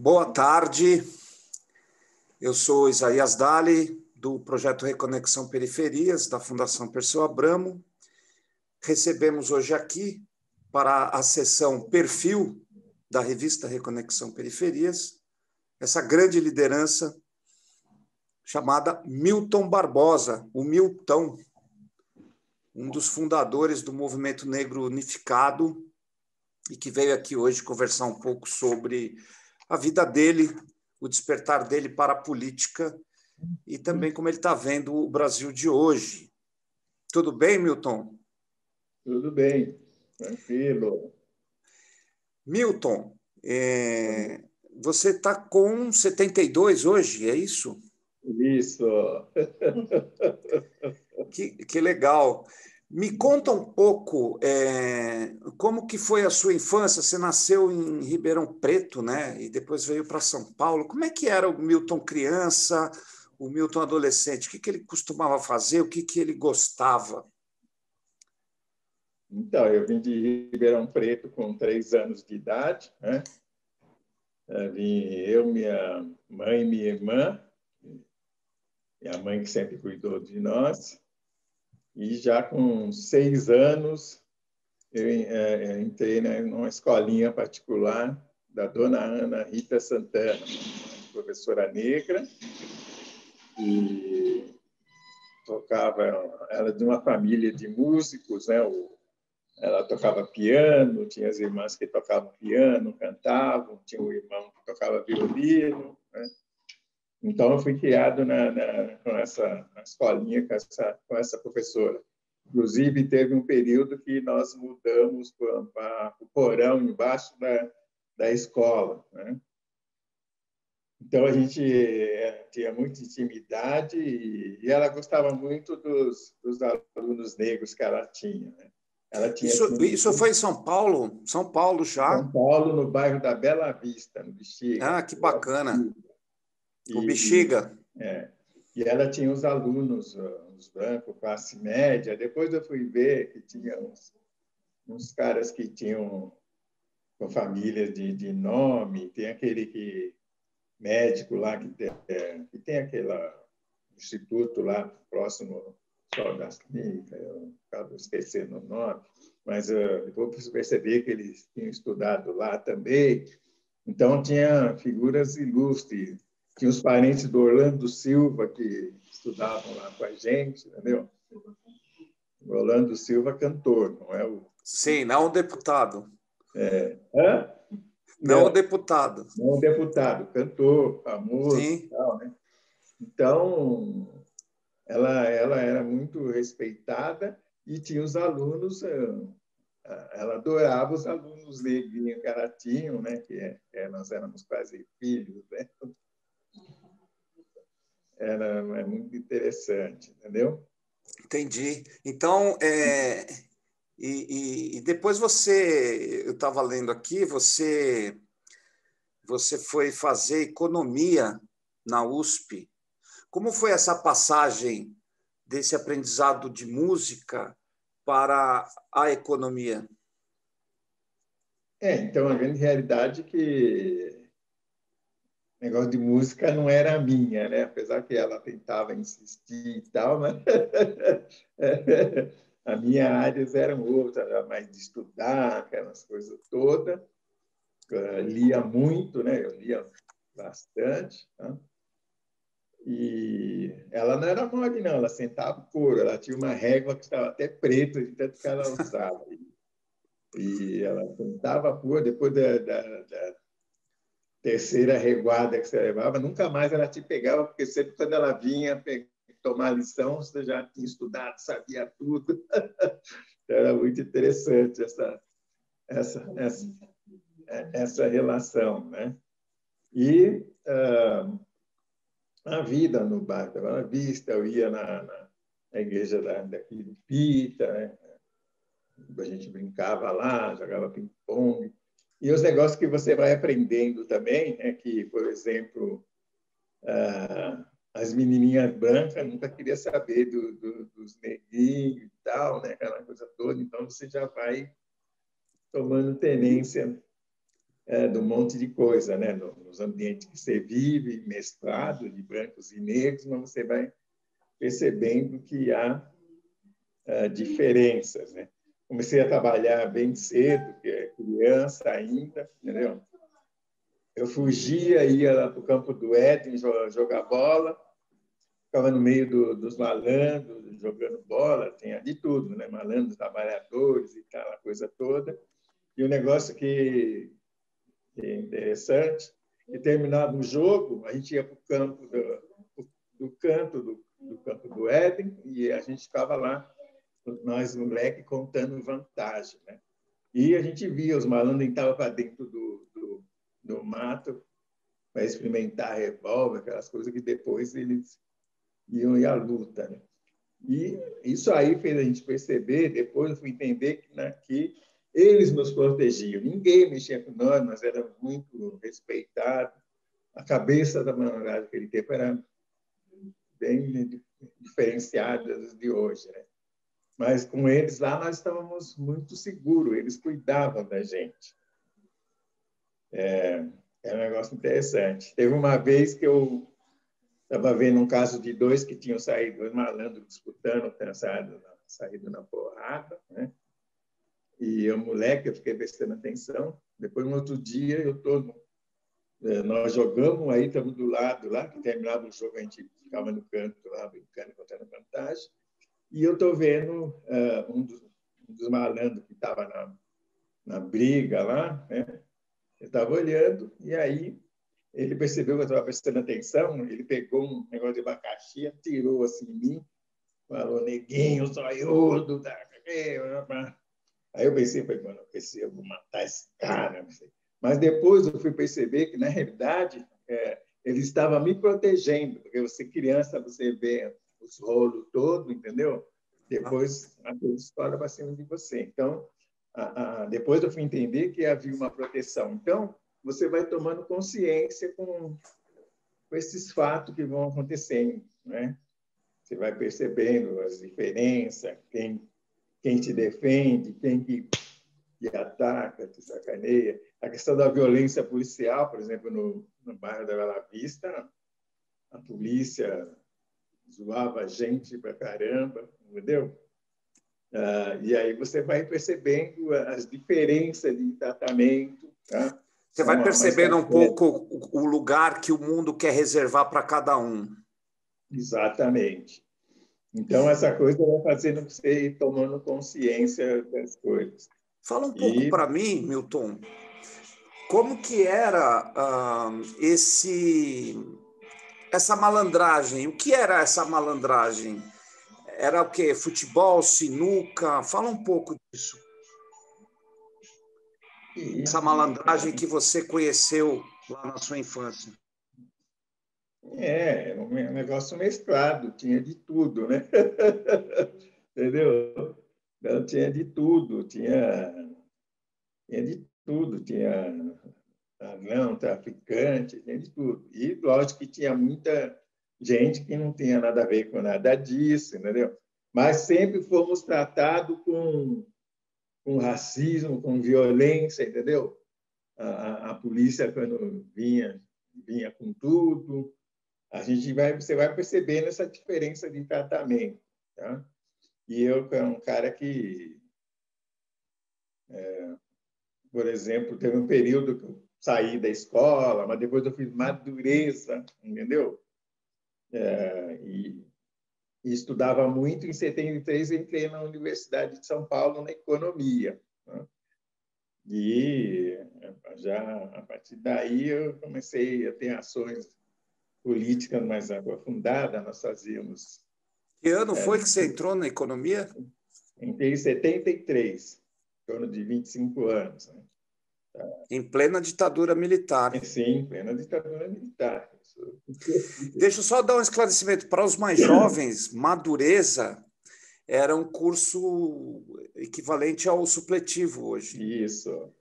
Boa tarde. Eu sou Isaías Dali, do projeto Reconexão Periferias, da Fundação Perseu Abramo. Recebemos hoje aqui, para a sessão Perfil da revista Reconexão Periferias, essa grande liderança chamada Milton Barbosa, o Milton, um dos fundadores do Movimento Negro Unificado e que veio aqui hoje conversar um pouco sobre a vida dele, o despertar dele para a política e também como ele está vendo o Brasil de hoje. Tudo bem, Milton? Tudo bem, tranquilo. Milton, é... você está com 72 hoje, é isso? Isso. que, que legal. Me conta um pouco é, como que foi a sua infância. Você nasceu em Ribeirão Preto, né? E depois veio para São Paulo. Como é que era o Milton criança, o Milton adolescente? O que, que ele costumava fazer? O que, que ele gostava? Então, eu vim de Ribeirão Preto com três anos de idade, né? Eu vim eu, minha mãe minha irmã, minha mãe que sempre cuidou de nós. E já com seis anos, eu é, entrei né, numa escolinha particular da dona Ana Rita Santana, professora negra, e tocava, ela de uma família de músicos, né? ela tocava piano, tinha as irmãs que tocavam piano, cantavam, tinha um irmão que tocava violino. Né? Então, eu fui criado na, na, com essa escolinha, com essa, com essa professora. Inclusive, teve um período que nós mudamos para o porão embaixo da, da escola. Né? Então, a gente é, tinha muita intimidade e, e ela gostava muito dos, dos, alunos negros que ela tinha. Né? Ela tinha isso, assim, isso foi em São Paulo? São Paulo já? São Paulo, no bairro da Bela Vista, no Bexiga. Ah, que bacana. O Bexiga. É. E ela tinha os alunos, os brancos, classe média. Depois eu fui ver que tinha uns, uns caras que tinham com famílias de, de nome. Tem aquele que médico lá que tem, é, que tem aquele instituto lá próximo só das clínicas, eu acabo esquecendo o nome, mas uh, depois perceber que eles tinham estudado lá também. Então, tinha figuras ilustres tinha os parentes do Orlando Silva que estudavam lá com a gente, entendeu? O Orlando Silva cantor, não é o... Sim, não o deputado. É. Hã? Não, não o deputado. Não o deputado, cantor, famoso Sim. e tal, né? Então, ela, ela era muito respeitada e tinha os alunos, eh, ela adorava os alunos negrinhos que ela tinha, né? Que, é, que nós éramos quase filhos, né? Era é muito interessante, entendeu? Entendi. Então, é, e, e, e depois você, eu estava lendo aqui, você, você foi fazer economia na USP. Como foi essa passagem desse aprendizado de música para a economia? É, então a grande realidade é que negócio de música não era minha, né? Apesar que ela tentava insistir e tal, mas a minha área eram outras, era mais de estudar, aquelas coisas todas. Eu lia muito, né? Eu lia bastante. Tá? E ela não era mole, não. Ela sentava couro. Ela tinha uma régua que estava até preta, de tanto que ela usava. E ela sentava couro. Depois da, da, da terceira reguada que você levava, nunca mais ela te pegava, porque sempre quando ela vinha tomar lição, você já tinha estudado, sabia tudo. Era muito interessante essa, essa, essa, essa relação. Né? E uh, a vida no bairro da Vista, eu ia na, na, na igreja da, daqui do Pita, né? a gente brincava lá, jogava ping-pong. E os negócios que você vai aprendendo também é que, por exemplo, as menininhas brancas nunca queria saber do, do, dos neguinhos e tal, né? aquela coisa toda. Então, você já vai tomando tenência é, do monte de coisa, né? Nos ambientes que você vive, mesclado de brancos e negros, mas você vai percebendo que há uh, diferenças, né? Comecei a trabalhar bem cedo, é criança ainda, entendeu? Eu fugia, ia lá para o campo do Éden jogar bola, ficava no meio do, dos malandros, jogando bola, tinha de tudo, né? Malandros, trabalhadores e tal, a coisa toda. E o negócio que, que é interessante, que terminava o jogo, a gente ia para o campo do, do canto do, do campo do Éden e a gente ficava lá, nós moleque, contando vantagem, né? E a gente via os malandros entravam para dentro do, do, do mato para experimentar revólver, aquelas coisas que depois eles iam ir à luta, né? E isso aí fez a gente perceber, depois eu fui entender que, né, que eles nos protegiam. Ninguém mexia com nós, nós éramos muito respeitados. A cabeça da malandragem naquele tempo era bem diferenciada de hoje. Né? Mas com eles lá nós estávamos muito seguros, eles cuidavam da gente. É, é um negócio interessante. Teve uma vez que eu estava vendo um caso de dois que tinham saído, dois malandros disputando, saído, saído na porrada, né? E eu, moleque, eu fiquei prestando atenção. Depois, no outro dia, eu tô, é, nós jogamos, aí estamos do lado lá, que terminava o jogo, a gente ficava no canto lá, brincando, contando vantagem. E eu estou vendo uh, um, dos, um, dos, malandros que estava na, na briga lá, né? Eu estava olhando, e aí ele percebeu que eu estava prestando atenção, ele pegou um negócio de abacaxi, atirou assim em mim, falou, neguinho, zoiudo, da... Aí eu pensei, falei, mano, eu pensei, eu vou matar esse cara. Mas depois eu fui perceber que, na realidade, é, ele estava me protegendo, porque você, criança, você vê os rolos todos, entendeu? Depois a história vai cima de você. Então, a, a, depois eu fui entender que havia uma proteção. Então, você vai tomando consciência com, com esses fatos que vão acontecendo, né? Você vai percebendo as diferenças, quem quem te defende, quem te ataca, te sacaneia. A questão da violência policial, por exemplo, no, no bairro da Bela Vista, a polícia zoava a gente pra caramba, entendeu? Ah, e aí você vai percebendo as diferenças de tratamento. Tá? Você vai percebendo um pouco o lugar que o mundo quer reservar para cada um. Exatamente. Então, essa coisa vai fazendo você ir tomando consciência das coisas. Fala um pouco e... para mim, Milton, como que era uh, esse essa malandragem? O que era essa malandragem? Era o quê? Futebol, sinuca? Fala um pouco disso. Essa malandragem que você conheceu lá na sua infância. É, um negócio mesclado, tinha de tudo, né? Entendeu? Então, tinha de tudo, tinha, tinha de tudo, tinha não, traficante, de tudo. E, lógico, que tinha muita gente que não tinha nada a ver com nada disso, entendeu? Mas sempre fomos tratados com, com racismo, com violência, entendeu? A, a, polícia, quando vinha, vinha com tudo, a gente vai, você vai percebendo essa diferença de tratamento. Tá? E eu, é um cara que, é, por exemplo, teve um período que eu saí da escola, mas depois eu fiz madureza, entendeu? É, e, e, estudava muito. Em 73, entrei na Universidade de São Paulo na economia. Né? E já a partir daí eu comecei a ter ações política mais aprofundada, nós fazíamos. Que ano é, foi que você entrou na economia? Entrei em 73, em torno de 25 anos. Né? Em plena ditadura militar. Sim, em plena ditadura militar. Deixa eu só dar um esclarecimento. Para os mais jovens, Madureza era um curso equivalente ao supletivo hoje. Isso.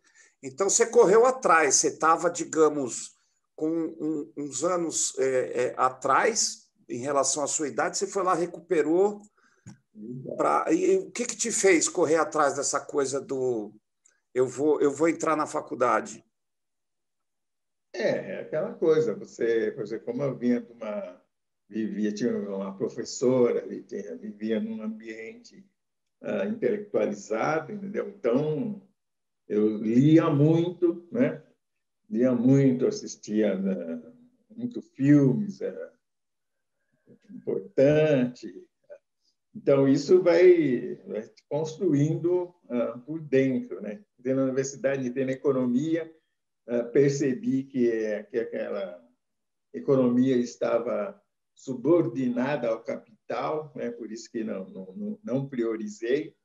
Então, você correu atrás, você estava, digamos, com um, uns anos é, é, atrás, em relação à sua idade, você foi lá, recuperou. Pra... E o que, que te fez correr atrás dessa coisa do eu vou, eu vou entrar na faculdade? É, é aquela coisa. Você, exemplo, como eu vinha de uma vivia tinha uma professora, vivia num ambiente uh, intelectualizado, entendeu? Então eu lia muito, né? Lia muito, assistia uh, muito filmes, era importante. Então isso vai, vai construindo uh, por dentro, né? Na universidade, na economia, percebi que, que aquela economia estava subordinada ao capital, né? por isso que não, não, não priorizei.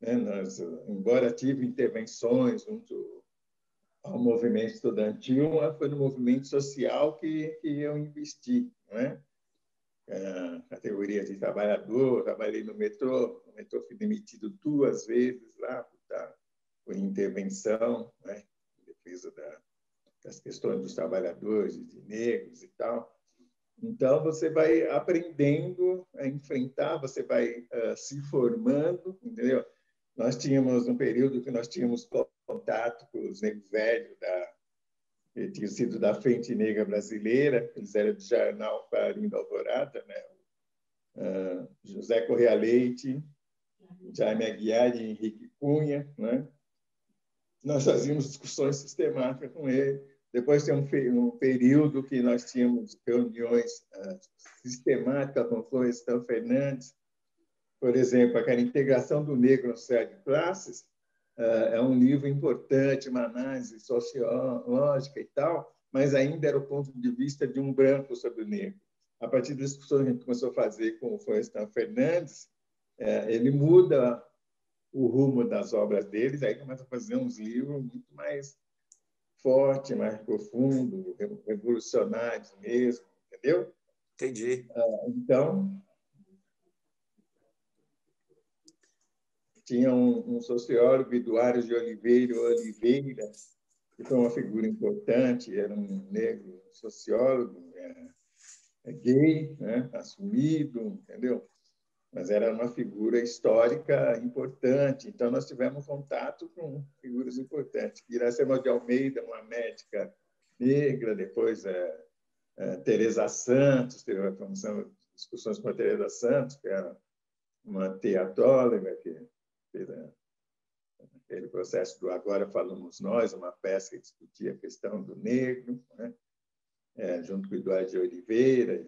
Né? Nós, embora tive intervenções junto ao movimento estudantil, foi no movimento social que, que eu investi. Né? A categoria de trabalhador, trabalhei no metrô, no metrô fui demitido duas vezes lá por, intervenção, né? defesa da, das questões dos trabalhadores, de negros e tal. Então, você vai aprendendo a enfrentar, você vai uh, se formando, entendeu? Nós tínhamos um período que nós tínhamos contato com os negros velhos da tinham sido da Frente Negra Brasileira, eles eram do jornal Clarim da Alvorada, né? Uh, José Correa Leite, Jaime Aguiar e Henrique Cunha, né? Nós fazíamos discussões sistemáticas com ele depois tem um, um período que nós tínhamos reuniões uh, sistemáticas com Florestan Fernandes, por exemplo, aquela integração do negro no série de classes, é um livro importante, uma análise sociológica e tal, mas ainda era o ponto de vista de um branco sobre o negro. A partir das discussões que a gente começou a fazer com o Florestan Fernandes, uh, ele muda o rumo das obras deles, aí começa a fazer uns livros muito mais forte, mais profundo, revolucionário mesmo, entendeu? Entendi. Ah, então, tinha um, um sociólogo, Eduardo de Oliveira Oliveira, que foi uma figura importante, era um negro sociólogo, é, é gay, né, assumido, entendeu? mas era uma figura histórica importante. Então, nós tivemos contato com figuras importantes. Iracema de Almeida, uma médica negra, depois é, é, Teresa Santos, teve uma discussões com a Teresa Santos, que era uma teatróloga que fez aquele processo do Agora Falamos Nós, uma peça que discutia a questão do negro, né? é, junto com o Eduardo de Oliveira.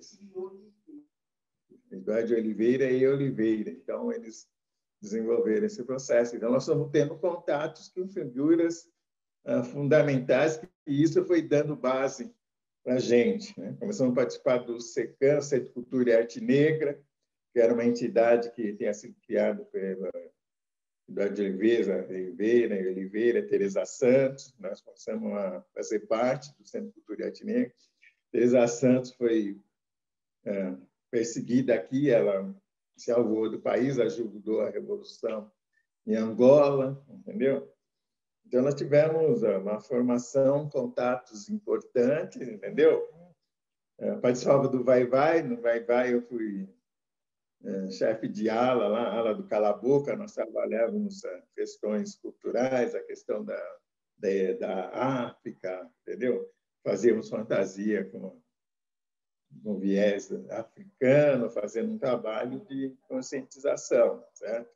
Eduardo Oliveira e Oliveira. Então, eles desenvolveram esse processo. Então, nós estamos tendo contatos com figuras uh, fundamentais e isso foi dando base para a gente. Né? Começamos a participar do SECAM, Centro de Cultura e Arte Negra, que era uma entidade que tinha sido criada pela Eduardo Oliveira, Oliveira, Oliveira, Teresa Santos. Nós começamos a fazer parte do Centro de Cultura Arte Negra. Teresa Santos foi uh, perseguida aqui, ela se salvou do país, ajudou a revolução em Angola, entendeu? Então nós tivemos é, uma formação, contatos importantes, entendeu? É, participava do Vai Vai, no Vai Vai eu fui é, chefe de ala lá, ala do Calaboca, nós trabalhávamos questões culturais, a questão da, da, da África, entendeu? Fazíamos fantasia com no viés africano, fazendo um trabalho de conscientização, certo?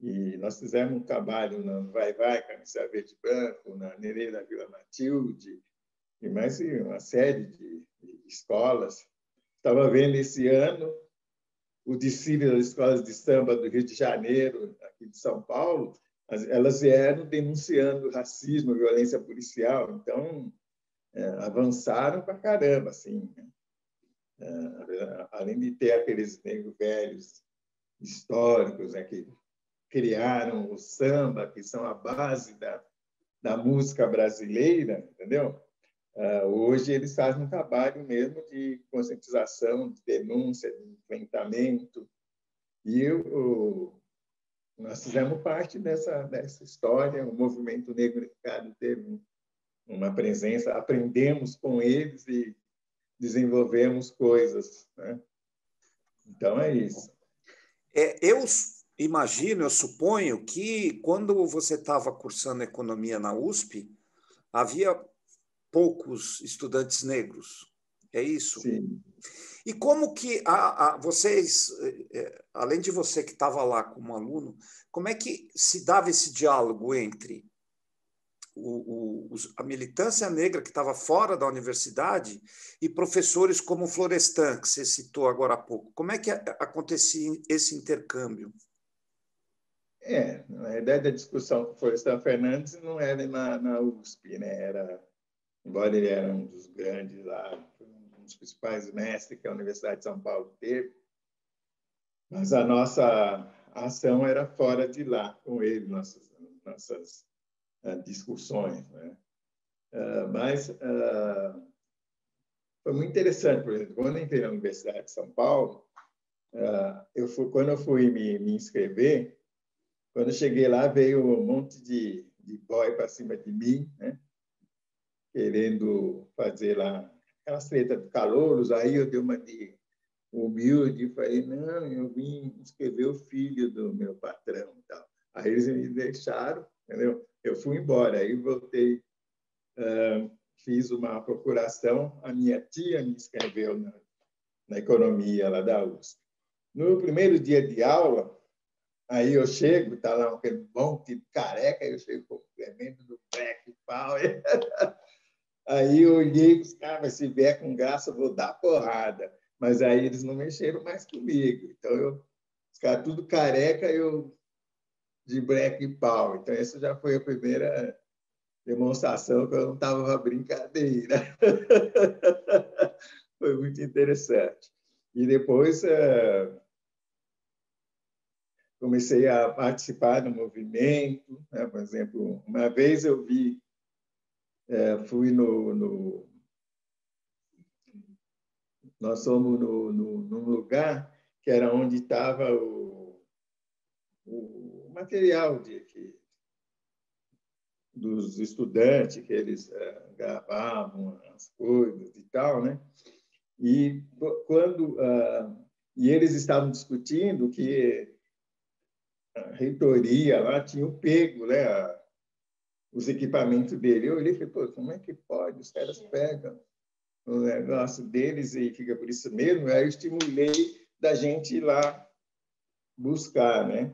E nós fizemos um trabalho no Vai Vai, Camisa Verde Branco, na Nereida Vila Matilde, e mais uma série de, de escolas. Estava vendo esse ano o desfile das escolas de samba do Rio de Janeiro, aqui de São Paulo, elas vieram denunciando racismo, violência policial, então é, avançaram para caramba, assim. Né? É, além de ter aqueles negros velhos históricos né, que criaram o samba, que são a base da, da música brasileira, entendeu? Uh, hoje eles fazem um trabalho mesmo de conscientização, de denúncia, de enfrentamento. E o, nós fizemos parte dessa, dessa história. O movimento negro unificado teve uma presença, aprendemos com eles e desenvolvemos coisas. Né? Então, é isso. É, eu imagino, eu suponho que quando você estava cursando economia na USP, havia poucos estudantes negros. É isso? Sim. E como que a, a, vocês, é, além de você que estava lá como aluno, como é que se dava esse diálogo entre o, o, a militância negra que estava fora da universidade e professores como Florestan, que você citou agora há pouco? Como é que acontecia esse intercâmbio? É, a ideia da discussão com Florestan Fernandes não era na, na USP, né? Era, embora ele era um dos grandes lá, um dos principais mestres que a Universidade de São Paulo teve, mas a nossa ação era fora de lá, com ele, nossas, nossas uh, discussões. Né? Uh, mas uh, foi muito interessante, por exemplo, quando eu entrei na Universidade de São Paulo, eu fui, quando eu fui me, me inscrever, quando eu cheguei lá, veio um monte de, de boy para cima de mim, né? Querendo fazer lá aquelas tretas de calouros. Aí eu dei uma de humilde e falei, não, eu vim escrever o filho do meu patrão. Tal. Aí eles me deixaram, entendeu? Eu fui embora, aí voltei, uh, fiz uma procuração, a minha tia me inscreveu na, na economia lá da USP. No primeiro dia de aula, Aí eu chego, tá lá aquele monte de careca, eu chego com o tremendo do black power. Aí eu olhei os caras, se vier com graça, vou dar porrada. Mas aí eles não mexeram mais comigo. Então, eu, os caras tudo careca, eu de black power. Então, essa já foi a primeira demonstração que eu não estava brincadeira. foi muito interessante. E depois... Uh, comecei a participar do movimento. Né? Por exemplo, uma vez eu vi, é, fui no, no, nós fomos no, no, num lugar que era onde estava o, o material de, que, dos estudantes, que eles é, gravavam as coisas e tal, né? E quando uh, e eles estavam discutindo que a reitoria lá tinha pego né, a, os equipamentos dele. Eu olhei e falei, pô, como é que pode? Os caras pegam o negócio deles e fica por isso mesmo. Aí eu estimulei da gente ir lá buscar, né?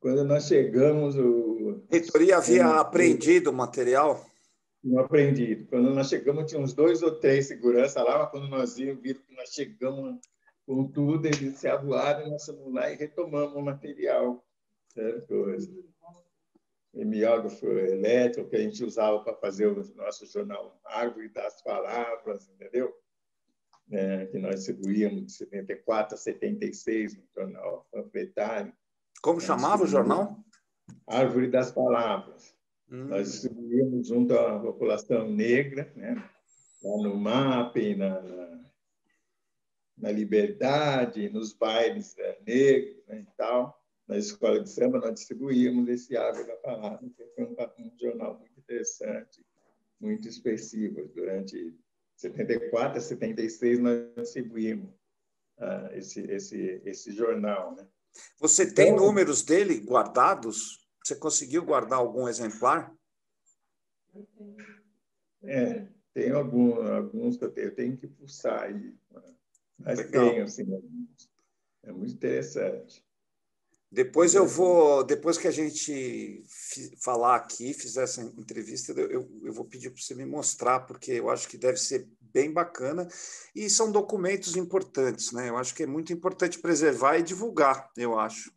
Quando nós chegamos, o... A reitoria havia aprendido o material? Não aprendido. Quando nós chegamos, tinha uns dois ou três segurança lá, mas quando nós vimos, viram que nós chegamos Contudo, eles se avoaram, nós fomos lá e retomamos o material. Certo? Miógrafo elétrico que a gente usava para fazer o nosso jornal Árvore das Palavras, entendeu? É, que nós distribuíamos de 74 a 76 no jornal panfletário. Como chamava o jornal? Árvore das Palavras. Hum. Nós distribuíamos junto à população negra, né? lá no MAP, na, na na liberdade, nos bailes né, negros né, e tal. Na escola de samba, nós distribuímos esse Árvore da Palavra, que foi um, um jornal muito interessante, muito expressivo. Durante 74 a 76, nós distribuímos uh, esse, esse, esse jornal. Né? Você tem então, números dele guardados? Você conseguiu guardar algum exemplar? É, tem algum, alguns que eu tenho, eu tenho que pulsar aí. Mas Legal. tem, assim, é muito interessante. Depois eu vou, depois que a gente falar aqui, fizer essa entrevista, eu, eu vou pedir para você me mostrar, porque eu acho que deve ser bem bacana e são documentos importantes, né? Eu acho que é muito importante preservar e divulgar, eu acho.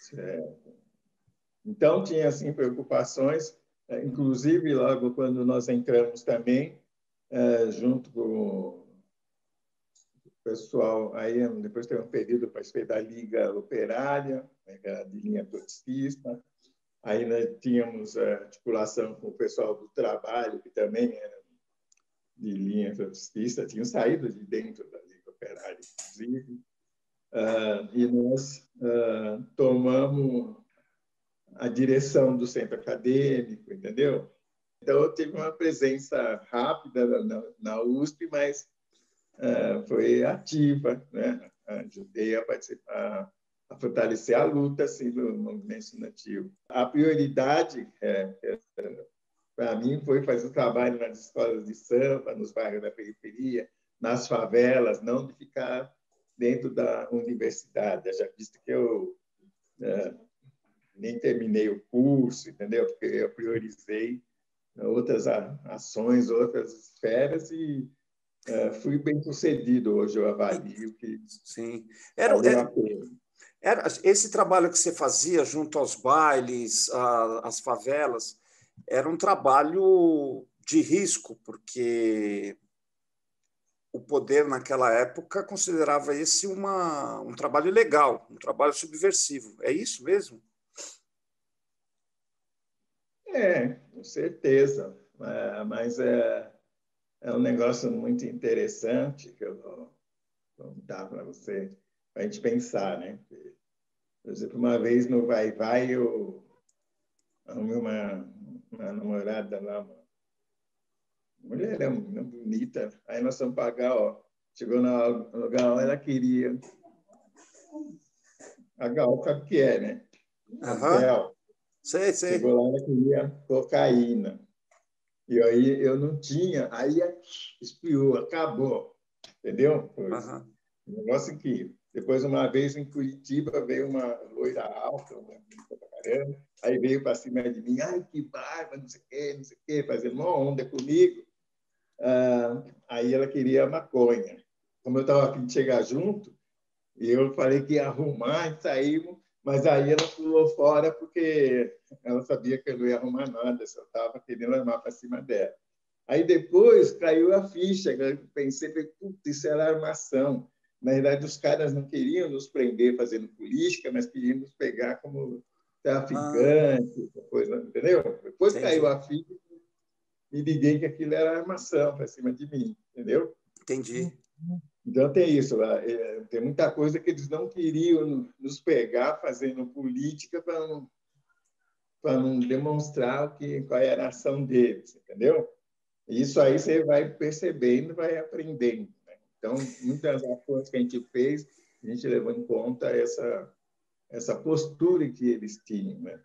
Certo. Então tinha assim preocupações, é, inclusive logo quando nós entramos também, é, junto com pessoal, aí depois teve um período participei da Liga Operária, né, de linha trotskista, aí nós tínhamos articulação com o pessoal do trabalho, que também era de linha trotskista, tinham saído de dentro da Liga Operária, inclusive, uh, e nós uh, tomamos a direção do centro acadêmico, entendeu? Então, eu tive uma presença rápida na, na USP, mas foi ativa, né? ajudei a participar, a fortalecer a luta assim, do movimento estudantil. A prioridade é, é, para mim foi fazer trabalho nas escolas de samba, nos bairros da periferia, nas favelas, não de ficar dentro da universidade. Já visto que eu é, nem terminei o curso, entendeu? Porque eu priorizei outras ações, outras esferas e é, fui bem sucedido hoje. Eu avalio que sim era, era, era, esse trabalho que você fazia junto aos bailes, às favelas, era um trabalho de risco, porque o poder naquela época considerava esse uma, um trabalho ilegal, um trabalho subversivo. É isso mesmo? É, com certeza. É, mas é, é um negócio muito interessante que eu vou contar para você, para a gente pensar, né? Por exemplo, uma vez no Vai Vai, eu arrumei uma, uma namorada lá, uma mulher é bonita. Aí nós vamos pagar, ó. Chegou no lugar, ela queria. A Gal sabe o que é, né? Aham. Sei, sei. Chegou lá, ela queria cocaína. E aí eu não tinha, aí espiou, acabou. Entendeu? Uhum. Um negócio que depois, uma vez em Curitiba, veio uma loira alta, uma caramba, aí veio para cima de mim, ai, que barba, não sei o quê, não sei o quê, fazendo uma onda comigo. Ah, aí ela queria maconha. Como eu estava a fim de chegar junto, eu falei que ia arrumar e saímos, mas aí ela pulou fora porque ela sabia que eu não ia arrumar nada, só estava querendo armar para cima dela. Aí depois caiu a ficha, eu pensei, putz, isso era armação. Na verdade, os caras não queriam nos prender fazendo política, mas queriam nos pegar como traficantes, ah. coisa, entendeu? Depois Entendi. caiu a ficha me liguei que aquilo era armação para cima de mim, entendeu? Entendi. Então tem isso, é, tem muita coisa que eles não queriam nos pegar fazendo política para não, para não demonstrar que, qual era a ação deles, entendeu? Isso aí você vai percebendo, vai aprendendo. Né? Então, muitas ações que a gente fez, a gente levou em conta essa, essa postura que eles tinham. Né?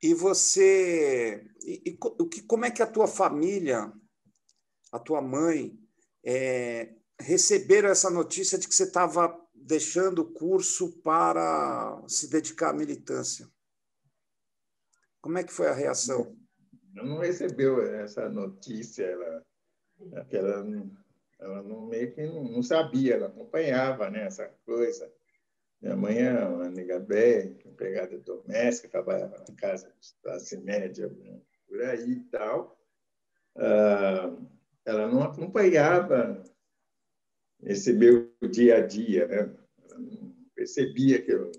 E você, e, e, como é que a tua família, a tua mãe, é, receberam essa notícia de que você estava deixando o curso para se dedicar à militância? Como é que foi a reação? Não recebeu essa notícia, ela, ela, ela não, meio que não, não sabia, ela acompanhava né, essa coisa. Minha mãe é uma amiga bem, empregada doméstica, trabalhava na casa de classe média, por aí e tal. Ah, ela não acompanhava meu dia a dia, né? Percebia que eu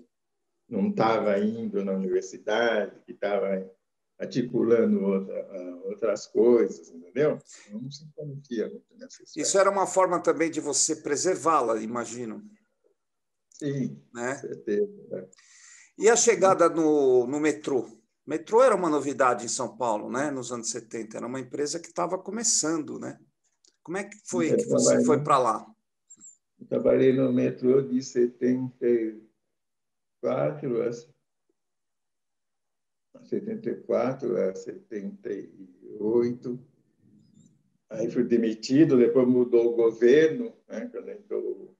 não estava indo na universidade, que estava articulando outra, outras coisas, entendeu? Não se intrometia muito nessa Isso era uma forma também de você preservá-la, imagino. Sim, né? com certeza. Né? E a chegada no, no metrô? Metrô era uma novidade em São Paulo, né? Nos anos 70. Era uma empresa que estava começando, né? Como é que foi eu que você foi para lá? Trabalhei no metrô de 74 a 74 a 78. Aí fui demitido, depois mudou o governo, né? quando entrou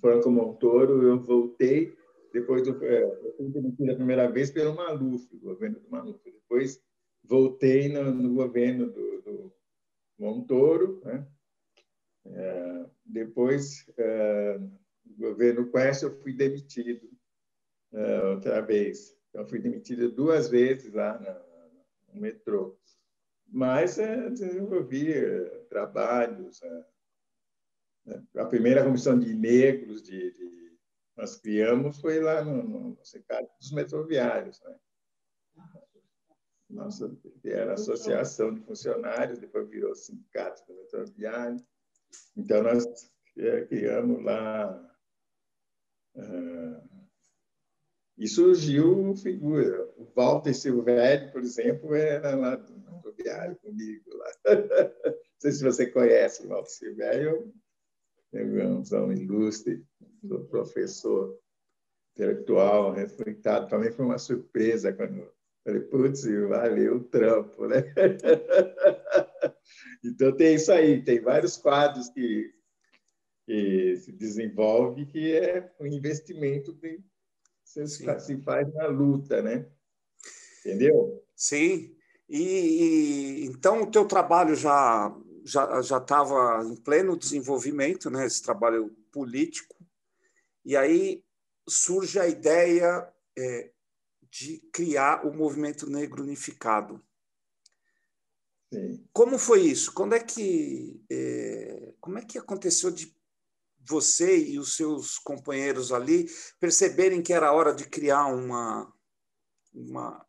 Franco Montoro, eu voltei, depois do, é, eu fui demitido a primeira vez pelo Maluf, o governo do Maluf. Depois voltei no, no governo do, do, Montoro, né? É, depois, é, no governo Quest, eu fui demitido é, outra vez. Então, fui demitido duas vezes lá no, no metrô. Mas é, desenvolvi é, trabalhos, é, a primeira comissão de negros de, de nós criamos foi lá no, no sindicato dos metroviários, né? Nossa, era associação de funcionários, depois virou sindicato do metroviário. Então nós é, criamos lá uh, e surgiu figura. O Walter Silvério, por exemplo, era lá do metroviário comigo lá. Não sei se você conhece o Walter Silvério, um ilustre, professor intelectual, respeitado. Também foi uma surpresa quando Falei, putz, valeu o trampo, né? então tem isso aí, tem vários quadros que, que se desenvolve que é um investimento que se, se faz na luta, né? Entendeu? Sim. E, e então o teu trabalho já já já estava em pleno desenvolvimento, né? Esse trabalho político. E aí surge a ideia é, de criar o movimento negro unificado. Sim. Como foi isso? Quando é que é, como é que aconteceu de você e os seus companheiros ali perceberem que era hora de criar uma uma,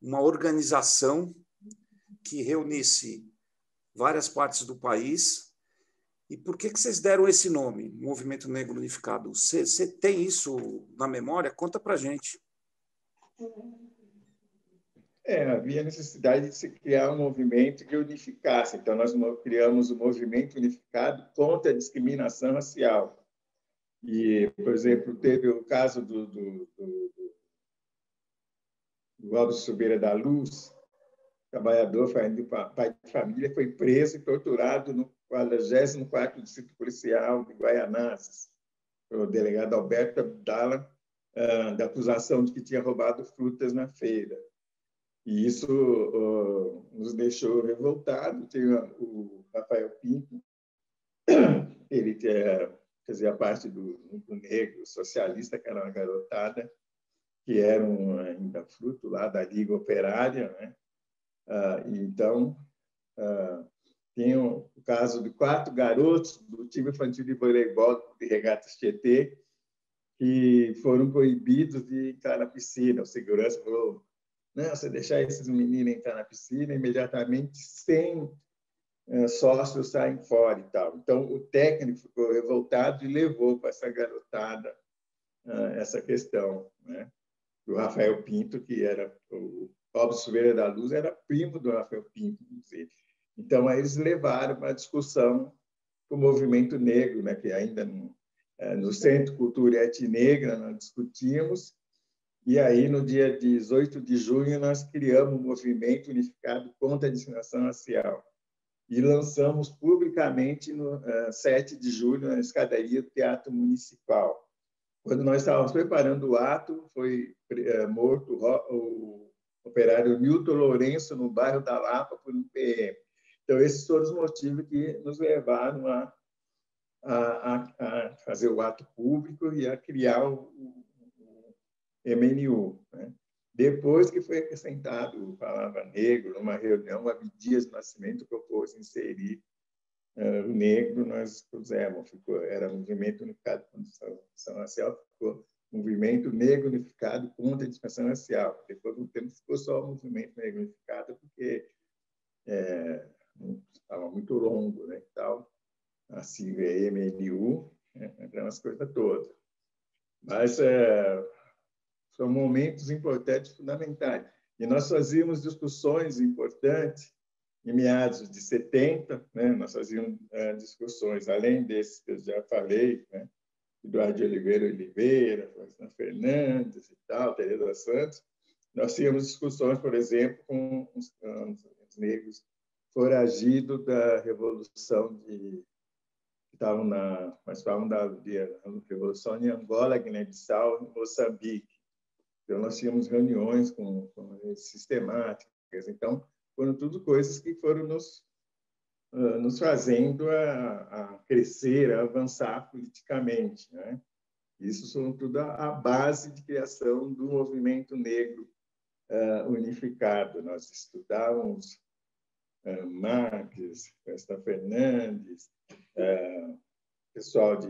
uma organização que reunisse várias partes do país. E por que, que vocês deram esse nome, Movimento Negro Unificado? Você, você tem isso na memória? Conta para gente. É, havia necessidade de se criar um movimento que unificasse. Então, nós criamos o Movimento Unificado contra a Discriminação Racial. E, por exemplo, teve o caso do, do, do, do Aldo Silveira da Luz, trabalhador, pai de família, foi preso e torturado no 44º Distrito Policial de Guaianazes, pelo delegado Alberto Abdala, ah, da acusação de que tinha roubado frutas na feira. E isso uh, nos deixou revoltados. Tinha o Rafael Pinto, ele é, fazia parte do grupo negro socialista, que era uma garotada, que era um, ainda fruto lá da Liga Operária. Né? Uh, então, uh, tinha o caso de quatro garotos do time infantil de voleibol de regatas Tietê, que foram proibidos de entrar na piscina. O segurança falou: não, você deixar esses meninos entrar na piscina, imediatamente sem uh, sócios saem fora e tal. Então, o técnico ficou revoltado e levou para essa garotada uh, essa questão. Né? O Rafael Pinto, que era o Paulo Silveira da Luz, era primo do Rafael Pinto, inclusive. Então, aí eles levaram uma discussão com o movimento negro, né, que ainda no, é, no Centro Cultura e Arte Negra nós discutimos, e aí no dia 18 de junho nós criamos o movimento unificado contra a discriminação racial e lançamos publicamente no uh, é, 7 de julho na escadaria do Teatro Municipal. Quando nós estávamos preparando o ato, foi uh, morto o operário Milton Lourenço no bairro da Lapa por um PM. Então, esses foram os motivos que nos levaram a, a, a fazer o ato público e a criar o MNU. Né? Depois que foi acrescentado Palavra Negro, numa reunião, o Abdias Nascimento propôs inserir uh, o negro, nós pusemos, ficou, era Movimento Unificado contra a Racial, ficou Movimento Negro Unificado contra a Discriminação Racial. Depois do tempo ficou só o Movimento Negro Unificado, porque é, estava muito longo, né, tal. A sigla é MNU, né, umas coisas todas. Mas é, são momentos importantes, fundamentais. E nós fazíamos discussões importantes em meados de 70, né, nós fazíamos é, discussões, além desses que eu já falei, né, Eduardo de Oliveira Oliveira, Francisco Fernandes e tal, Teresa Santos, nós tínhamos discussões, por exemplo, com os, os negros foragidos da Revolução de que estavam na participavam da, da Revolução em Angola, Guiné-Bissau e Moçambique. Então nós tínhamos reuniões com, com sistemáticas. Então foram tudo coisas que foram nos uh, nos fazendo a, a, crescer, a avançar politicamente, né? Isso são tudo a, a base de criação do movimento negro uh, unificado. Nós estudávamos uh, Marques, Festa Fernandes, pessoal de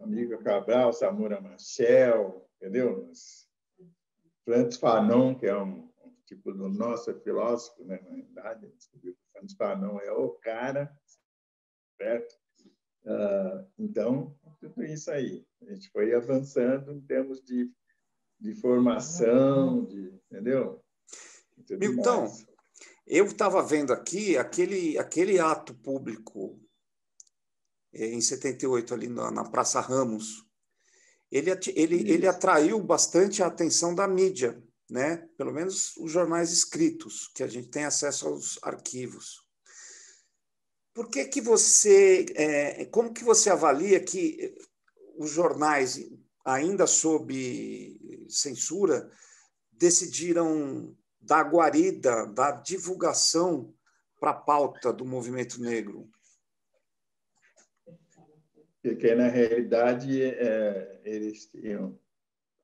Amigo Cabral, Samura Machel, entendeu? Francis Fanon, que é um, um tipo do nosso filósofo, né, na realidade, descobriu que o Francis Fanon é o cara, certo? Uh, então, tudo isso aí. A gente foi avançando em termos de, de formação, de, entendeu? Milton, eu estava vendo aqui aquele, aquele ato público eh, em 78, ali na, na Praça Ramos. Ele, ele, ele atraiu bastante a atenção da mídia, né? Pelo menos os jornais escritos, que a gente tem acesso aos arquivos. Por que que você, é, como que você avalia que os jornais, ainda sob censura, decidiram dar guarida, dar divulgação para a pauta do movimento negro? Porque, na realidade, é, eles tinham.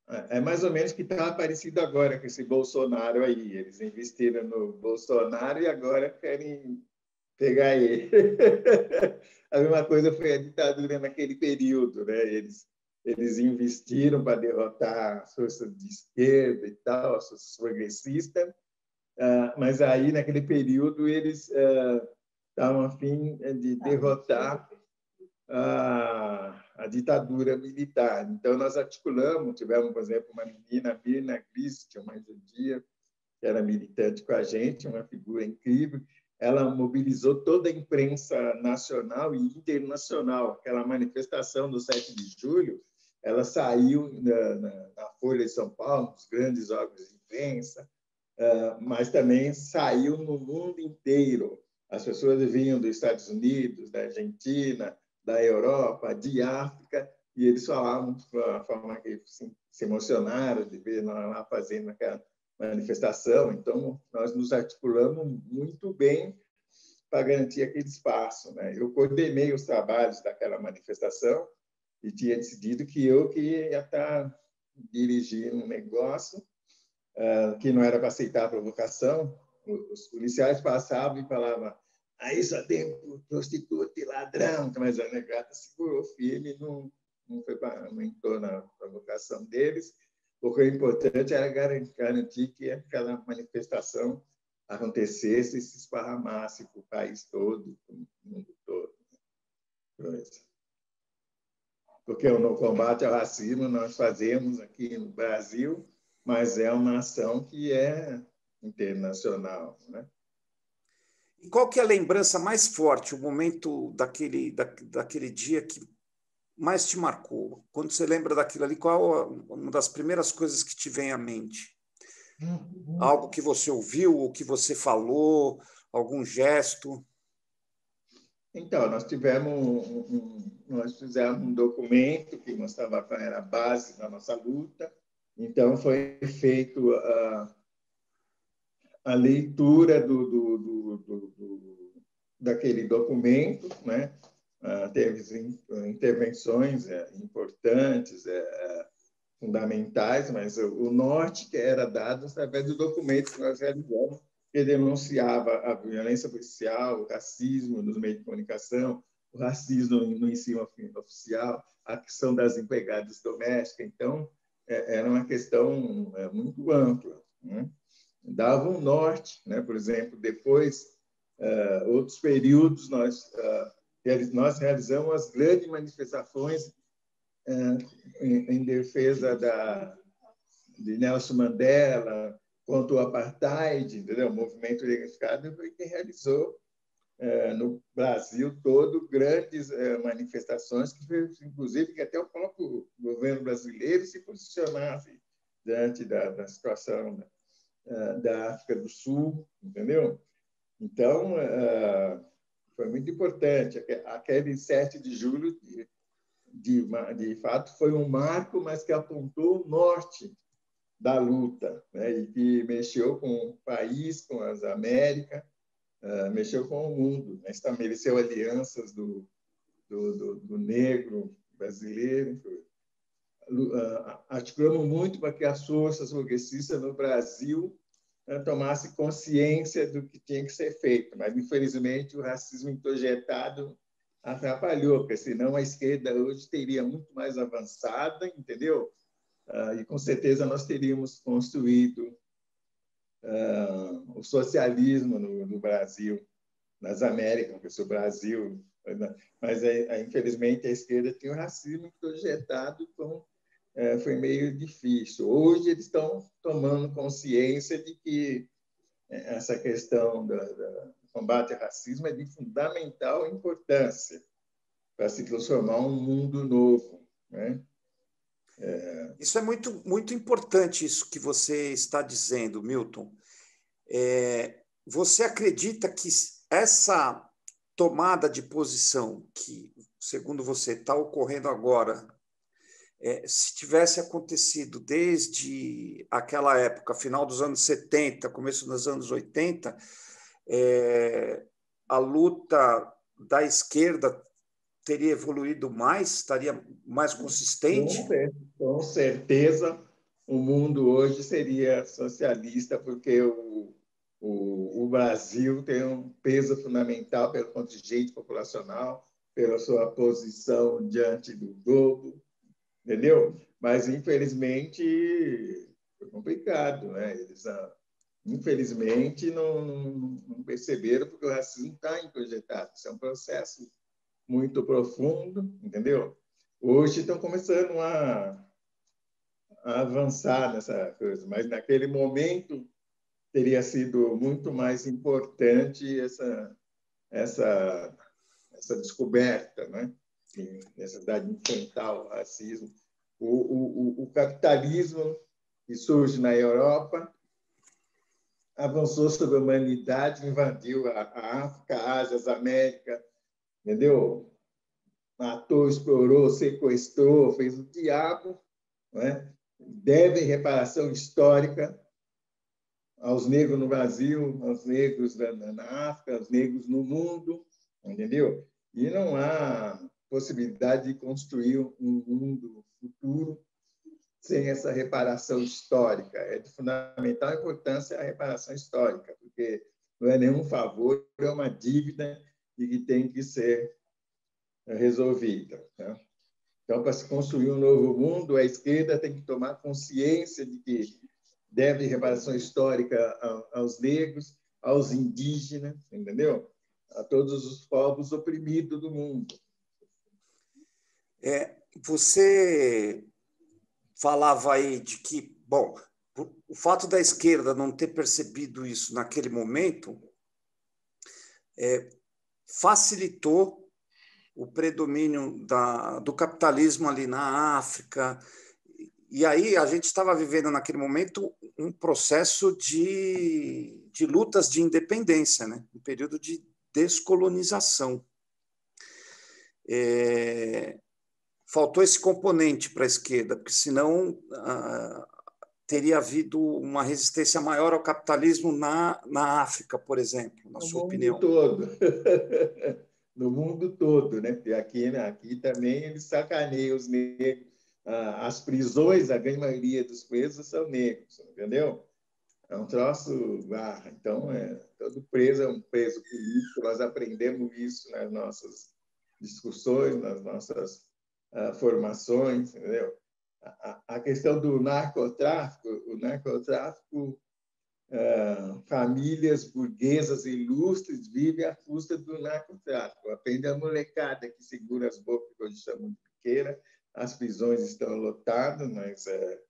É, é mais ou menos que está parecido agora com esse Bolsonaro aí. Eles investiram no Bolsonaro e agora querem pegar ele. a mesma coisa foi a ditadura naquele período, né? Eles eles investiram para derrotar as forças de esquerda e tal, as forças progressistas, ah, mas aí naquele período eles ah, estavam a fim de derrotar a, a ditadura militar. Então nós articulamos, tivemos, por exemplo, uma menina, Mirna Christian, mais um dia, que era militante com a gente, uma figura incrível, ela mobilizou toda a imprensa nacional e internacional. Aquela manifestação do 7 de julho, ela saiu na, na, na Folha de São Paulo, nos grandes órgãos de imprensa, uh, mas também saiu no mundo inteiro. As pessoas vinham dos Estados Unidos, da Argentina, da Europa, de África, e eles falavam a forma que se, se emocionaram de ver nós lá fazendo aquela manifestação. Então, nós nos articulamos muito bem para garantir aquele espaço. Né? Eu coordenei os trabalhos daquela manifestação e tinha decidido que eu que ia estar dirigindo um negócio uh, que não era para aceitar a provocação. Os policiais passavam e falavam aí só tem prostituta e ladrão, mas a negata segurou firme, não, não, foi não entrou na provocação deles, porque o importante era garantir que aquela manifestação acontecesse e se esparramasse para o país todo, para o mundo todo. Né? Porque o combate ao racismo nós fazemos aqui no Brasil, mas é uma ação que é internacional, né? E qual que é a lembrança mais forte, o momento daquele, da, daquele dia que mais te marcou? Quando você lembra daquilo ali, qual uma das primeiras coisas que te vem à mente? Uhum. Algo que você ouviu, ou que você falou, algum gesto? Então, nós tivemos um, um, nós fizemos um documento que mostrava qual era a base da nossa luta. Então, foi feito a, a leitura do, do, do, do, daquele documento, né? Uh, teve intervenções é, importantes, é, é, fundamentais, mas o, norte que era dado através do documento que nós realizamos, que denunciava a violência policial, o racismo nos meios de comunicação, o racismo no ensino oficial, a questão das empregadas domésticas. Então, era uma questão muito ampla. Né? Dava um norte, né? por exemplo, depois, uh, outros períodos, nós, uh, nós realizamos as grandes manifestações uh, em, em, defesa da, de Nelson Mandela, contra o apartheid, entendeu? o movimento unificado foi quem realizou no Brasil todo grandes manifestações que inclusive que até o próprio governo brasileiro se posicionasse diante da, da situação da, é, da, África do Sul, entendeu? Então foi muito importante aquele 7 de julho de, de, de fato foi um marco, mas que apontou o norte da luta, né? e que mexeu com o país, com as Américas, uh, mexeu com o mundo, né? estabeleceu alianças do, do, do, do negro brasileiro. Articulamos muito para que as forças progressistas no Brasil tomassem consciência do que tinha que ser feito, mas, infelizmente, o racismo introjetado atrapalhou, porque senão a esquerda hoje teria muito mais avançada, entendeu? Ah, e com certeza nós teríamos construído uh, o socialismo no, Brasil, nas Américas, porque o Brasil, mas é, infelizmente a esquerda tem o racismo projetado, então é, foi meio difícil. Hoje eles estão tomando consciência de que é, essa questão do, combate ao racismo é de fundamental importância para se transformar um mundo novo, né? É... Isso é muito, muito importante, isso que você está dizendo, Milton. É, você acredita que essa tomada de posição que, segundo você, está ocorrendo agora, é, se tivesse acontecido desde aquela época, final dos anos 70, começo dos anos 80, é, a luta da esquerda teria evoluído mais, estaria mais consistente? Com certeza, o mundo hoje seria socialista, porque o, o, o Brasil tem um peso fundamental pelo contingente populacional, pela sua posição diante do globo, entendeu? Mas, infelizmente, foi complicado, né? Eles, ah, infelizmente, não, não, perceberam porque o racismo está introjetado. Isso é um processo muito profundo, entendeu? Hoje estão começando a, a avançar nessa coisa, mas naquele momento teria sido muito mais importante essa essa essa descoberta, né? Necessidade de enfrentar o racismo. O, o, o capitalismo que surge na Europa avançou sobre a humanidade, invadiu a, a África, a Ásia, as Américas, entendeu? Matou, explorou, sequestrou, fez o diabo, né? deve reparação histórica aos negros no Brasil, aos negros na, na África, aos negros no mundo, entendeu? E não há possibilidade de construir um mundo futuro sem essa reparação histórica. É de fundamental importância a reparação histórica, porque não é nenhum favor, é uma dívida e que tem que ser resolvida. Né? Então, para se construir um novo mundo, a esquerda tem que tomar consciência de que deve reparação histórica aos negros, aos indígenas, entendeu? A todos os povos oprimidos do mundo. É, você falava aí de que, bom, o fato da esquerda não ter percebido isso naquele momento é, facilitou o predomínio da, do capitalismo ali na África. E aí a gente estava vivendo naquele momento um processo de, de lutas de independência, né? um período de descolonização. É, faltou esse componente para a esquerda, porque senão ah, teria havido uma resistência maior ao capitalismo na, na África, por exemplo, na no sua opinião. No mundo todo. no mundo todo, né? Porque aqui, né? aqui também eles sacaneiam os negros. Ah, as prisões, a grande maioria dos presos são negros, entendeu? É um troço barra. Então, é, todo preso é um preso político. Nós aprendemos isso nas nossas discussões, nas nossas uh, formações, entendeu? A, questão do narcotráfico, o narcotráfico, uh, famílias burguesas ilustres vivem à custa do narcotráfico. Aprende a molecada que segura as bocas quando chamam de piqueira, as prisões estão lotadas, mas é,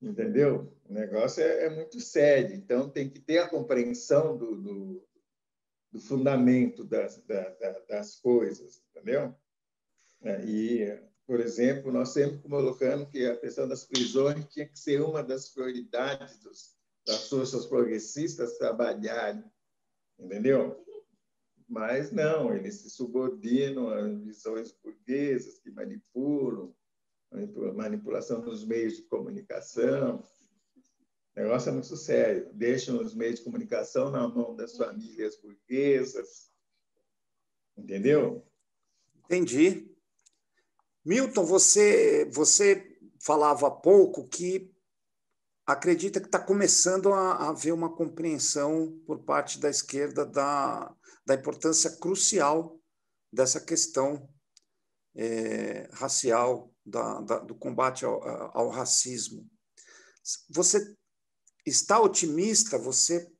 entendeu? O negócio é, é, muito sério, então tem que ter a compreensão do, do, do fundamento das, da, das coisas, entendeu? É, e, por exemplo, nós sempre colocamos que a questão das prisões tinha que ser uma das prioridades dos, das forças progressistas trabalharem, entendeu? Mas não, eles se subordinam a visões burguesas que manipulam, manipulação dos meios de comunicação. O negócio é muito sério. Deixam os meios de comunicação na mão das famílias burguesas. Entendeu? Entendi. Milton, você, você falava há pouco que acredita que está começando a haver uma compreensão por parte da esquerda da, da importância crucial dessa questão é, racial, da, da, do combate ao, ao racismo. Você está otimista? Você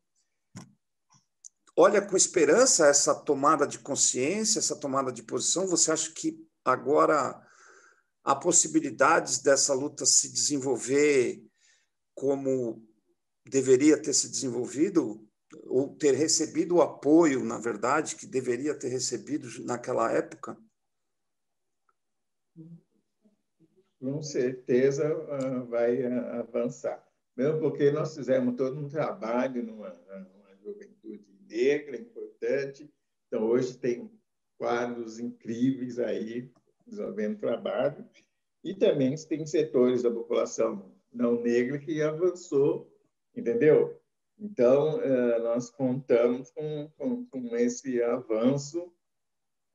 olha com esperança essa tomada de consciência, essa tomada de posição? Você acha que agora há possibilidades dessa luta se desenvolver como deveria ter se desenvolvido, ou ter recebido o apoio, na verdade, que deveria ter recebido naquela época? com certeza uh, vai uh, avançar. Mesmo porque nós fizemos todo um trabalho numa, numa juventude negra importante. Então, hoje tem quadros incríveis aí desenvolvendo trabalho. E também tem setores da população não negra que avançou, entendeu? Então, uh, nós contamos com, com, com esse avanço,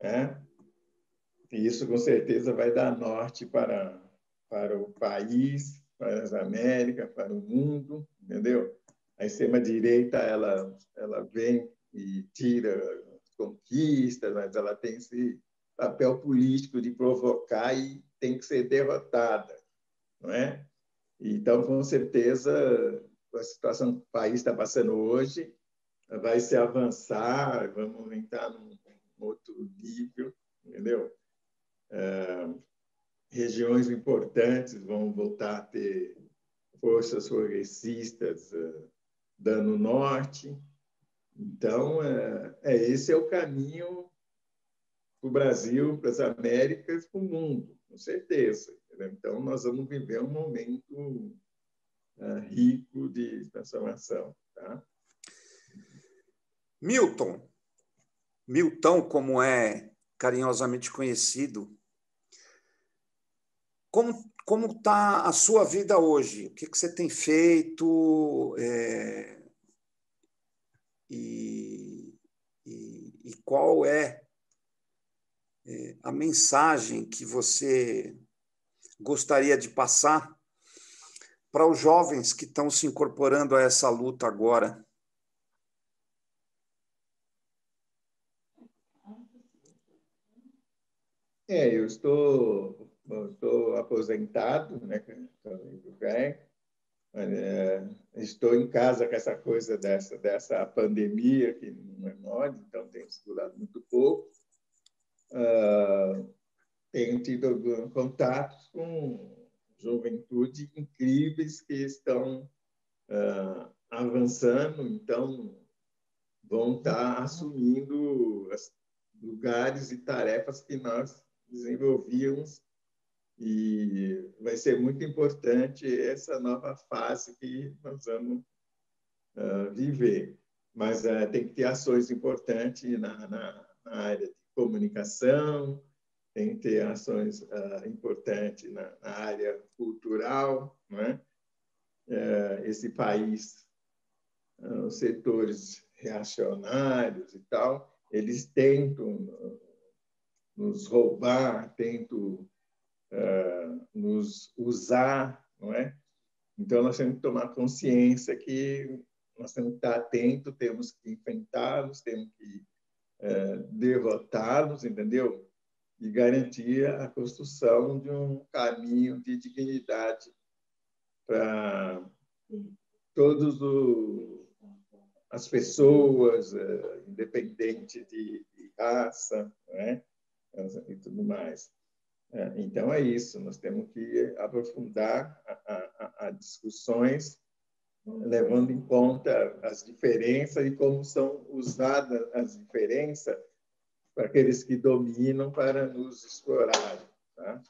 né? e isso com certeza vai dar norte para para o país, para as Américas, para o mundo, entendeu? A extrema-direita, ela, ela vem e tira conquistas, mas ela tem esse papel político de provocar e tem que ser derrotada, não é? Então, com certeza, a situação que o país está passando hoje vai se avançar, vamos entrar num outro nível, entendeu? É, regiões importantes vão voltar a ter forças progressistas uh, dando norte. Então, uh, é, esse é o caminho para o Brasil, para as Américas, para o mundo, com certeza. Então, nós vamos viver um momento uh, rico de transformação. Tá? Milton, Milton, como é carinhosamente conhecido, como como está a sua vida hoje? O que, que você tem feito? É, e, e, e, qual é, é a mensagem que você gostaria de passar para os jovens que estão se incorporando a essa luta agora? É, eu estou estou aposentado, né? É, estou em casa com essa coisa dessa dessa pandemia que não é mole, então tenho estudado muito pouco. Uh, tenho tido contatos com juventude incríveis que estão uh, avançando, então vão estar assumindo lugares e tarefas que nós desenvolvíamos e vai ser muito importante essa nova fase que nós vamos uh, viver. Mas uh, tem que ter ações importantes na, na, na, área de comunicação, tem que ter ações uh, importantes na, na, área cultural. Né? esse país, os setores reacionários e tal, eles tentam nos roubar, tentam uh, nos usar, não é? Então, nós temos que tomar consciência que nós temos que estar atentos, temos que enfrentá-los, temos que uh, derrotá-los, entendeu? E garantir a construção de um caminho de dignidade para todas as pessoas, uh, independente de, de raça, né? e tudo mais. É, então, é isso, nós temos que aprofundar as discussões, levando em conta as diferenças e como são usadas as diferenças para aqueles que dominam para nos explorar. Tá?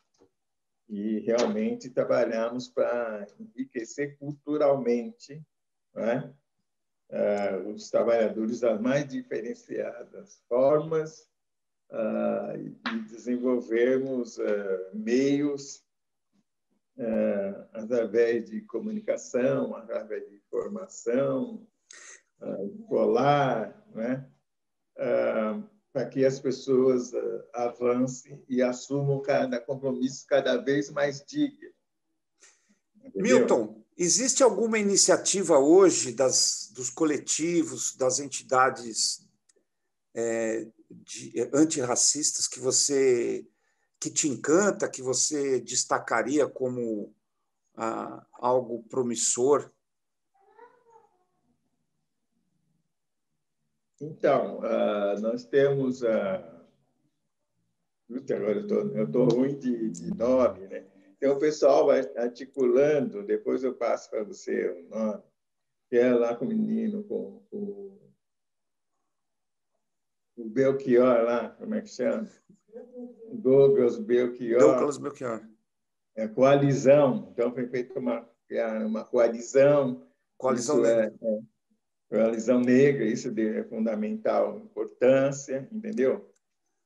E realmente trabalhamos para enriquecer culturalmente né? uh, os trabalhadores das mais diferenciadas formas uh, e desenvolvermos uh, meios uh, através de comunicação, através de formação, escolar, né? para que as pessoas avancem e assumam cada compromisso cada vez mais digno. Milton, existe alguma iniciativa hoje das, dos coletivos, das entidades é, de, eh, antirracistas que você que te encanta, que você destacaria como ah, algo promissor? Então, uh, nós temos. Uh... agora eu estou ruim de, de, nome, né? Tem um pessoal articulando, depois eu passo para você o nome, que é lá com o menino, com, com o Belchior lá, como é que chama? Douglas Belchior. Douglas Belchior. é, coalizão. Então, foi feita uma, uma coalizão. Coalizão é, negra. É, coalizão negra, isso é fundamental importância, entendeu?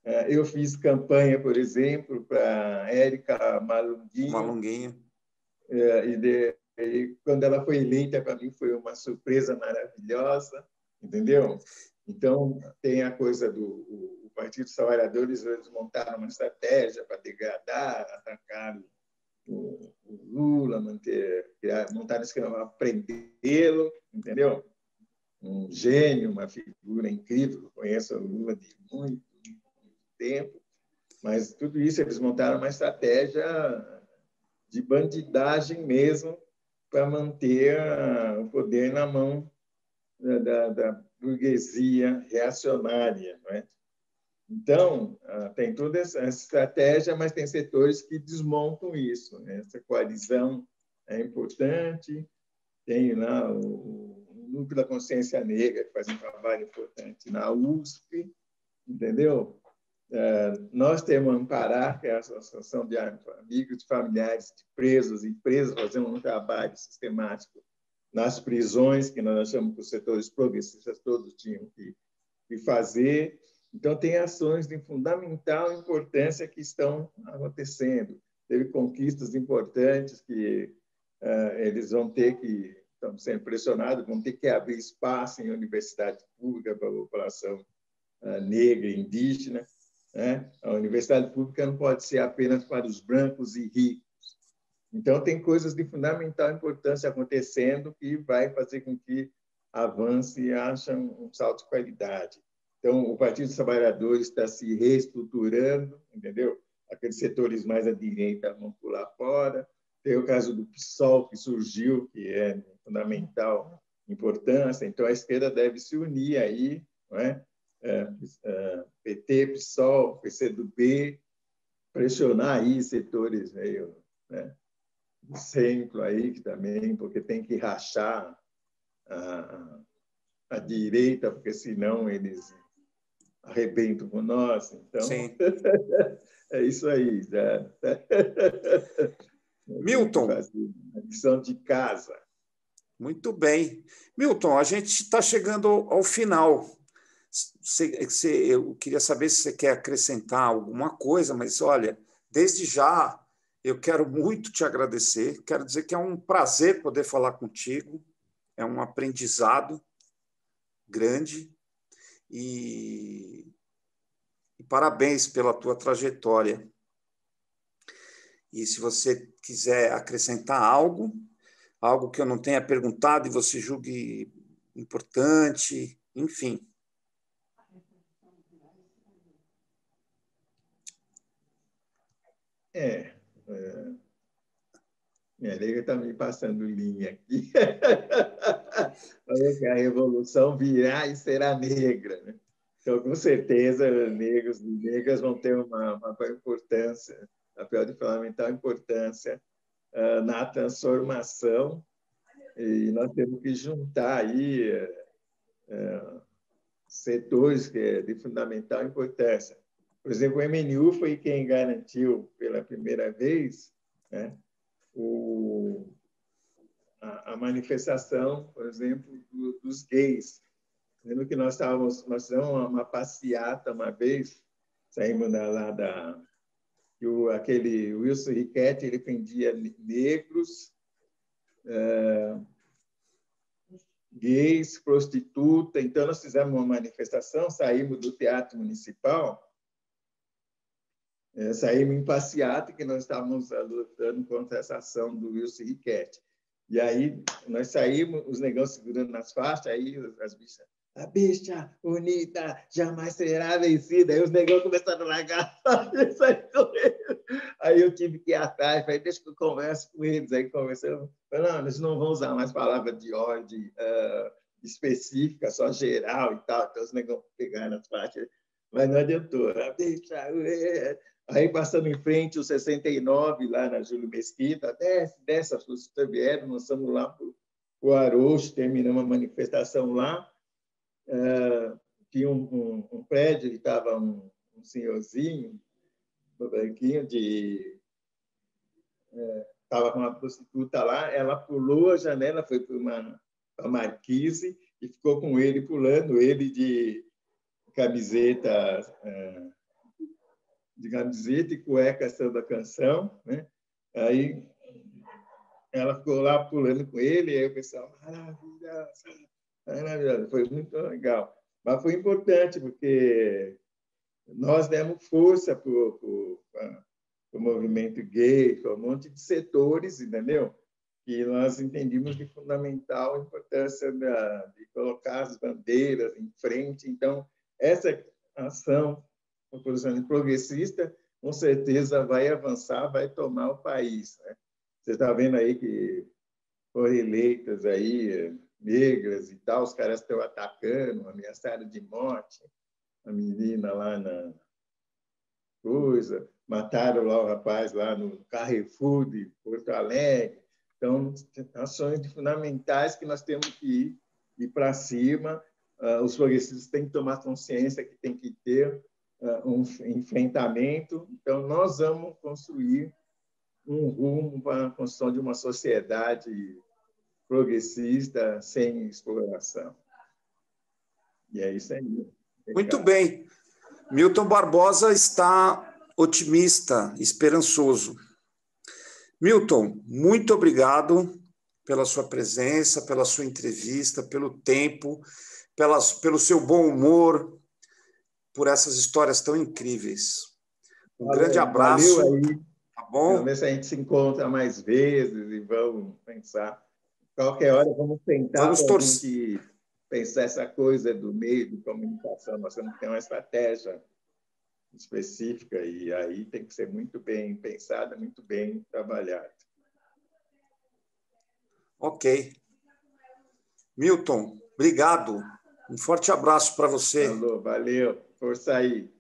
É, eu fiz campanha, por exemplo, para Érica Malunguinho. Malunguinho. É, e, de, e quando ela foi eleita, para mim foi uma surpresa maravilhosa, entendeu? Então, tem a coisa do o, o Partido dos Trabalhadores, eles montaram uma estratégia para degradar, atacar o, o Lula, manter, criar, montar um esquema prendê-lo, entendeu? Um gênio, uma figura incrível, conheço o Lula de muito, muito tempo, mas tudo isso eles montaram uma estratégia de bandidagem mesmo para manter o poder na mão da, da burguesia reacionária. Não é? Então, ah, tem toda essa estratégia, mas tem setores que desmontam isso. Né? Essa coalizão é importante, tem lá o, Núcleo da Consciência Negra, que faz um trabalho importante na USP, entendeu? É, nós temos Amparar, que é a Associação de Amigos e Familiares de Presos e Presas, fazendo um trabalho sistemático nas prisões, que nós achamos que os setores progressistas todos tinham que, que fazer. Então, tem ações de fundamental importância que estão acontecendo. Teve conquistas importantes que uh, eles vão ter que, estão sendo pressionados, vão ter que abrir espaço em universidade pública para a população uh, negra indígena. Né? A universidade pública não pode ser apenas para os brancos e ricos então, tem coisas de fundamental importância acontecendo que vai fazer com que avance e ache um salto de qualidade. Então, o Partido dos Trabalhadores está se reestruturando, entendeu? Aqueles setores mais à direita vão pular fora. Tem o caso do PSOL, que surgiu, que é fundamental importância. Então, a esquerda deve se unir aí, não é? É, é, PT, PSOL, PCdoB, pressionar aí setores meio né, centro aí que também, porque tem que rachar a, a direita, porque senão eles arrebentam com nós. Então, Sim. é isso aí. Né? Milton. A lição de casa. Muito bem. Milton, a gente está chegando ao final. Eu queria saber se você quer acrescentar alguma coisa, mas olha, desde já eu quero muito te agradecer. Quero dizer que é um prazer poder falar contigo. É um aprendizado grande e, e parabéns pela tua trajetória. E se você quiser acrescentar algo, algo que eu não tenha perguntado e você julgue importante, enfim. É, é. Minha nega está me passando linha aqui. A revolução virá e será negra. Né? Então, com certeza, negros e negras vão ter uma, uma importância, papel de fundamental importância uh, na transformação. E nós temos que juntar aí uh, setores que é de fundamental importância. Por exemplo, o MNU foi quem garantiu pela primeira vez né, o, a, a, manifestação, por exemplo, do, dos gays. Lembro que nós estávamos, nós fizemos uma, uma passeata uma vez, saímos da, lá da que o, aquele Wilson Riquetti ele defendia negros, é, gays, prostituta. Então nós fizemos uma manifestação, saímos do Teatro Municipal é, saímos em passeata, que nós estávamos lutando contra essa ação do Wilson Riquetti. E aí nós saímos, os negócios segurando nas faixas, aí as bichas, a bicha unida jamais será vencida. Aí os negões começaram a largar Aí eu tive que ir atrás, falei, deixa que eu converse com eles. Aí conversamos, falei, não, eles não vão usar mais palavras de ordem uh, específica, só geral e tal. Então os negões pegaram as faixas, mas não adiantou. A bicha, Aí, passando em frente, o 69, lá na Júlio Mesquita, desce, desce a Fruta Vieira, nós estamos lá para o Arocho, terminamos a manifestação lá. Uh, tinha um, um, um prédio que estava um, um senhorzinho, um branquinho de estava é, com uma prostituta lá, ela pulou a janela, foi para uma, uma marquise e ficou com ele pulando, ele de camiseta, de camiseta e cueca samba canção, né? Aí ela ficou lá pulando com ele, e aí o pessoal, maravilhosa, maravilhosa. Foi muito legal. Mas foi importante, porque nós demos força para o movimento gay, para um monte de setores, entendeu? E nós entendimos de fundamental a importância da, de colocar as bandeiras em frente. Então, essa ação progressista, com certeza, vai avançar, vai tomar o país. Né? Você está vendo aí que foram eleitas aí negras e tal, os caras estão atacando, ameaçaram de morte a menina lá na coisa, mataram lá o rapaz lá no Carrefour de Porto Alegre. Então, ações fundamentais que nós temos que ir, ir para cima. Uh, os progressistas têm que tomar consciência que tem que ter um enfrentamento. Então, nós vamos construir um rumo para a construção de uma sociedade progressista sem exploração. E é isso aí. Muito bem. Milton Barbosa está otimista, esperançoso. Milton, muito obrigado pela sua presença, pela sua entrevista, pelo tempo, pelas, pelo seu bom humor, por essas histórias tão incríveis. Um valeu, grande abraço. Valeu aí. Tá bom? Vamos ver se a gente se encontra mais vezes e vamos pensar. Qualquer hora vamos tentar vamos torcer. pensar essa coisa do meio de comunicação. Nós temos que ter uma estratégia específica e aí tem que ser muito bem pensada, muito bem trabalhada. Ok. Milton, obrigado. Um forte abraço para você. Alô, valeu. Força aí.